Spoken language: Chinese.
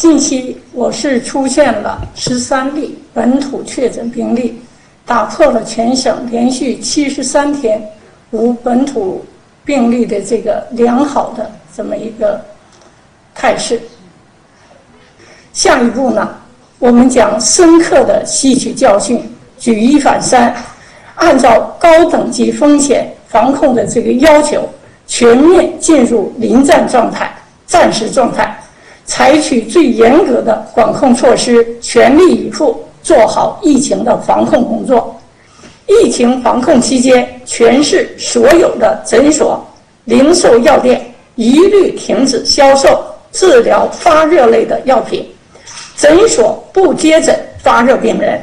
近期我市出现了十三例本土确诊病例，打破了全省连续七十三天无本土病例的这个良好的这么一个态势。下一步呢，我们将深刻的吸取教训，举一反三，按照高等级风险防控的这个要求，全面进入临战状态、战时状态。采取最严格的管控措施，全力以赴做好疫情的防控工作。疫情防控期间，全市所有的诊所、零售药店一律停止销售治疗发热类的药品，诊所不接诊发热病人，